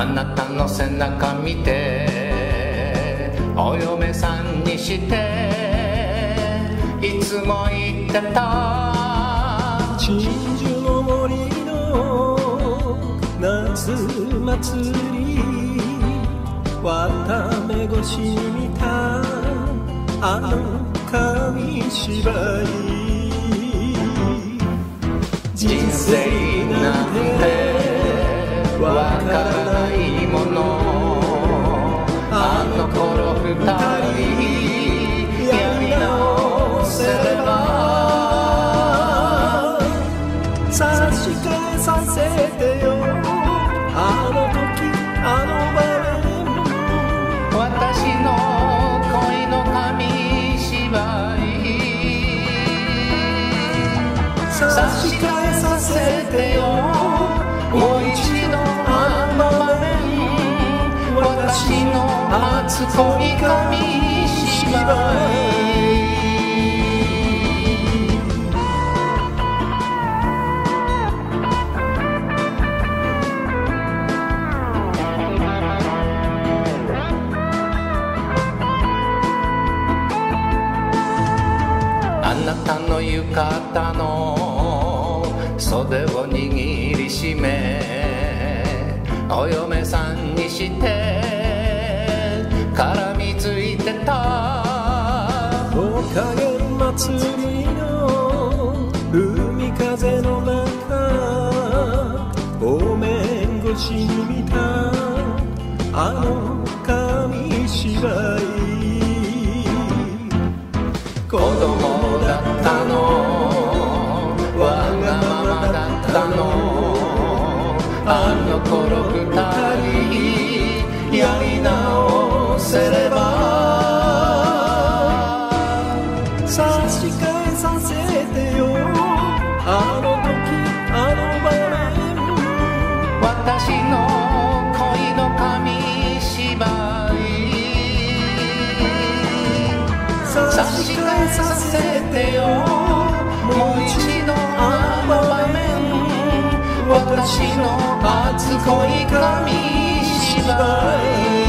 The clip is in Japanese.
あなたの背中見てお嫁さんにしていつも言ってた。鎮守の森の夏祭り綿目越しに見たあの紙芝居。らないもの。あの頃二人やり直せれば。差し替えさせてよ。あの時あの場面私の恋の紙芝居。差し替えさせてよ。初恋紙芝居あなたの浴衣の袖を握りしめお嫁さんにして絡みついてた。おかげ祭りの海風の中お面越しに見たあの紙芝居。子供だったのわがままだったのあの頃二人やり直せれば差し替えさせてよ。あの時あの場面私の恋の紙芝居。差し替えさせてよ。もう一度あの場面私の初恋紙芝居。